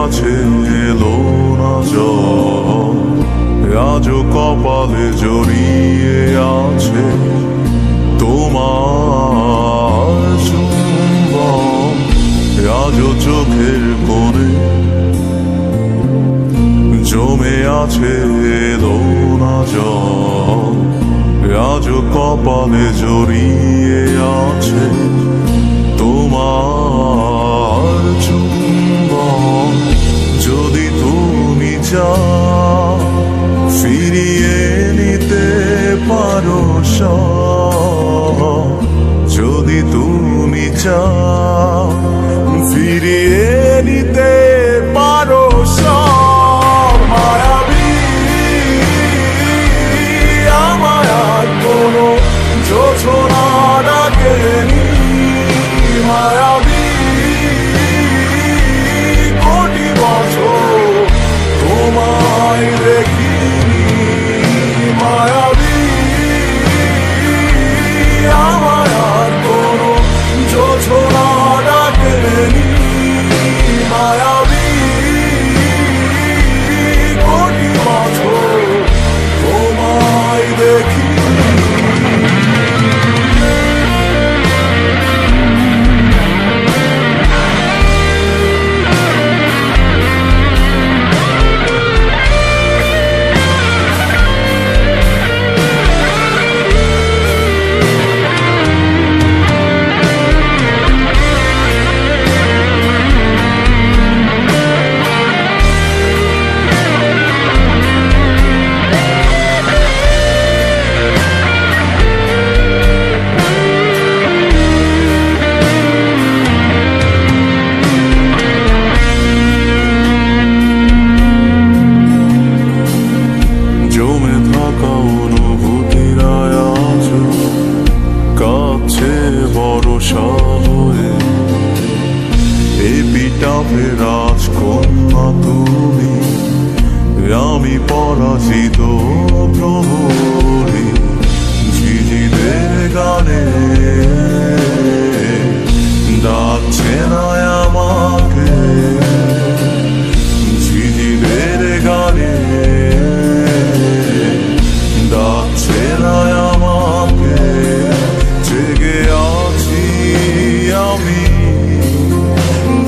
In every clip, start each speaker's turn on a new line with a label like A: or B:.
A: আছে এলো না জল কপালে জড়িয়ে আছে তোমার চুম্বন আজও চোখের কোণে জমে আছে এলো না জল কপালে জড়িয়ে আছে তোমার ফিরিয়ে নিতে পারো যদি তুমি চাও ফিরিয়ে পিটাপে রাজকন্যা তুমি আমি পরাজিত প্রহরী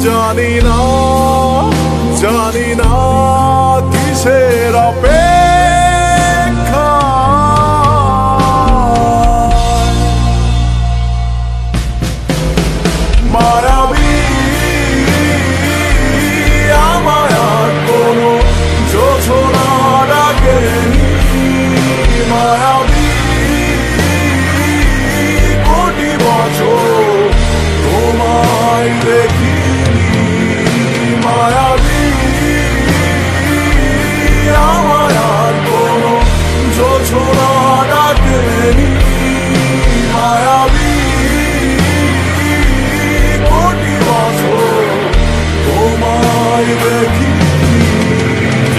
A: জানি না জানি না কিসের অপেক্ষা। মায়াবী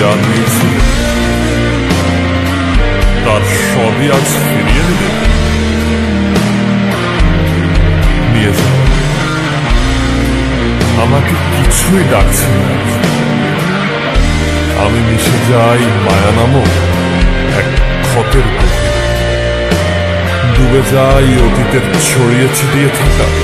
B: জানিয়েছি তার সবই আজ ফিরিয়ে দেবে। নিয়ে যাও। আমাকে কিছুই ডাকছে না। আমি মিশে যাই মায়া নামক এক ক্ষতের। ডুবে যাই অতীতের ছড়িয়ে ছিটিয়ে থাকা।